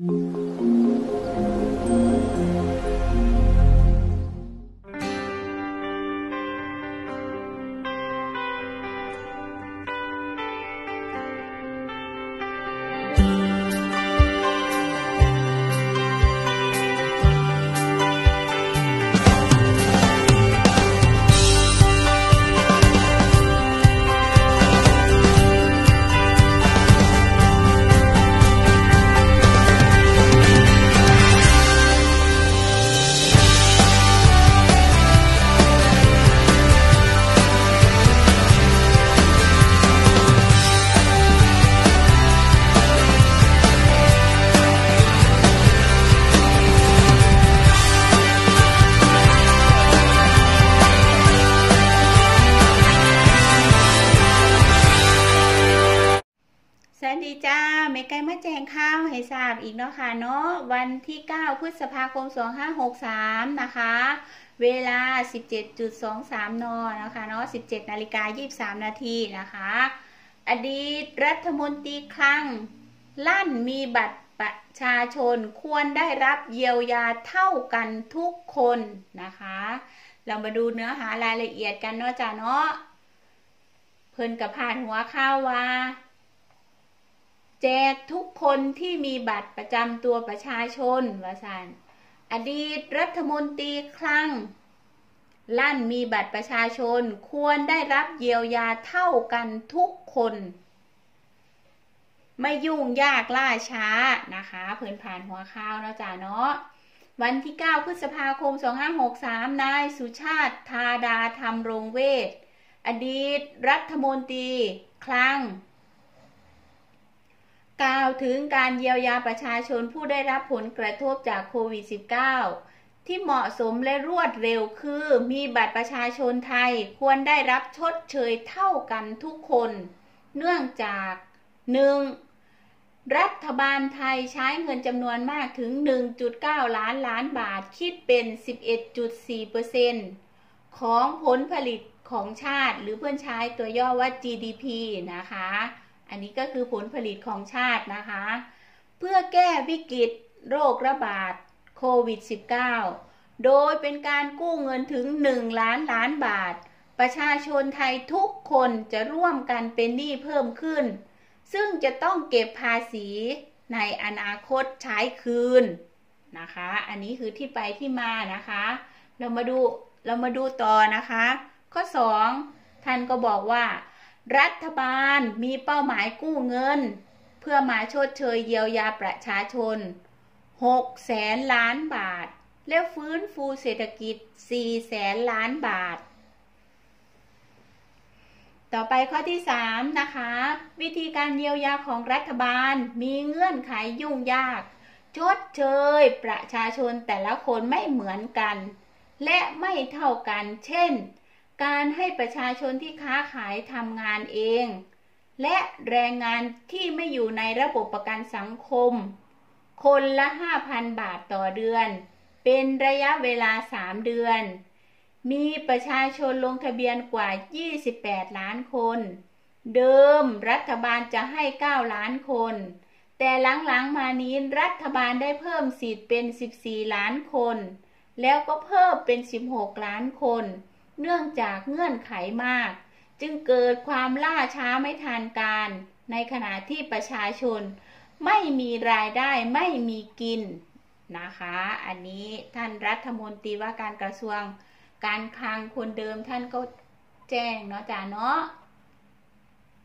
うん。 สวัสดีจ้าเมไกมาแจงข่าวให้ทราบอีกเนาะค่ะเนาะวันที่ 9 พฤษภาคม 2563 นะคะ เวลา 17.23 น นะคะเนาะ17 นาฬิกา 23 นาทีนะคะ อดีตรัฐมนตรีคลัง ลั่นมีบัตรประชาชนควรได้รับเยียวยาเท่ากันทุกคนนะคะ เรามาดูเนื้อหารายละเอียดกันเนาะจ้าเนาะเพิ่นกับผ่านหัวข้าวว่า แจกทุกคนที่มีบัตรประจำตัวประชาชนวาสันอดีตรัฐมนตรีคลังลั่นมีบัตรประชาชนควรได้รับเยียวยาเท่ากันทุกคน ไม่ยุ่งยากล่าช้านะคะ เพิ่นผ่านหัวข้าวนะจ๊ะเนาะวันที่ 9 พฤษภาคม 2563 นายสุชาติ ธาดาธรรมรงเวท อดีตรัฐมนตรี คลัง กล่าวถึงการเยียวยาประชาชนผู้ได้รับผลกระทบจากโควิด -19 ที่เหมาะสมและรวดเร็วคือมีบัตรประชาชนไทยควรได้รับชดเชยเท่ากันทุกคน เนื่องจาก 1. รัฐบาลไทยใช้เงินจำนวนมากถึง 1.9 ล้านล้านบาทคิดเป็น 11.4%ของผลผลิตของชาติหรือเพื่อนใช้ตัวย่อว่า GDP นะคะ อันนี้ก็คือผลผลิตของชาตินะคะ เพื่อแก้วิกฤตโรคระบาดโควิด -19 โดยเป็นการกู้เงินถึง 1 ล้านล้านบาท ประชาชนไทยทุกคนจะร่วมกันเป็นหนี้เพิ่มขึ้น ซึ่งจะต้องเก็บภาษีในอนาคตใช้คืนนะคะ อันนี้คือที่ไปที่มานะคะ เรามาดูเรามาดูต่อนะคะ ข้อ 2 ท่านก็บอกว่า รัฐบาลมีเป้าหมายกู้เงิน เพื่อมาชดเชยเยียวยาประชาชน 6 แสนล้านบาท และฟื้นฟูเศรษฐกิจ 4 แสนล้านบาท ต่อไปข้อที่ 3 นะคะ วิธีการเยียวยาของรัฐบาลมีเงื่อนไขยุ่งยาก ชดเชยประชาชนแต่ละคนไม่เหมือนกัน และไม่เท่ากัน เช่น การให้ประชาชนที่ค้าขายทำงานเอง และแรงงานที่ไม่อยู่ในระบบประกันสังคม คนละ 5,000 บาทต่อเดือน เป็นระยะเวลา 3 เดือน มีประชาชนลงทะเบียนกว่า 28 ล้านคน เดิมรัฐบาลจะให้ 9 ล้านคน แต่หลังๆมานี้รัฐบาลได้เพิ่มสิทธิ์เป็น 14 ล้านคน แล้วก็เพิ่มเป็น 16 ล้านคน เนื่องจากเงื่อนไขมาก จึงเกิดความล่าช้าไม่ทันการ ในขณะที่ประชาชน ไม่มีรายได้ไม่มีกินนะคะ อันนี้ท่านรัฐมนตรีว่าการกระทรวงการคลังคนเดิมท่านก็แจ้งเนาะจ้าเนาะ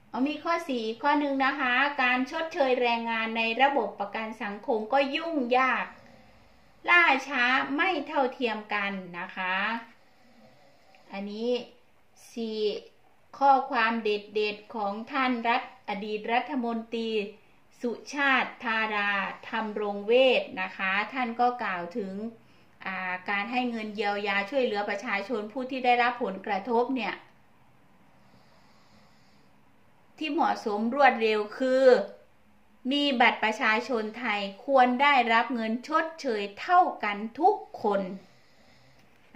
เอามีข้อสี่ข้อหนึ่งนะคะ การชดเชยแรงงานในระบบประกันสังคมก็ยุ่งยาก ล่าช้าไม่เท่าเทียมกันนะคะ อันนี้สี่ข้อความเด็ดๆของท่านรัฐอดีตรัฐมนตรีสุชาติธาราธรรมรงเวทนะคะ ท่านก็กล่าวถึงการให้เงินเยียวยาช่วยเหลือประชาชนผู้ที่ได้รับผลกระทบเนี่ยที่เหมาะสมรวดเร็วคือ มีบัตรประชาชนไทยควรได้รับเงินชดเชยเท่ากันทุกคน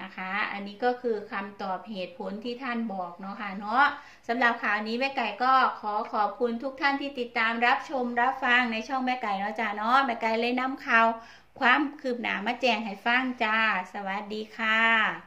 นะคะ อันนี้ก็คือคำตอบเหตุผลที่ท่านบอกเนาะค่ะเนาะสำหรับข่าวนี้แม่ไก่ก็ขอขอบคุณทุกท่านที่ติดตามรับชมรับฟังในช่องแม่ไก่เนาะจ้าเนาะแม่ไก่เลยนำข่าวความคืบหน้ามาแจ้งให้ฟังจ้า สวัสดีค่ะ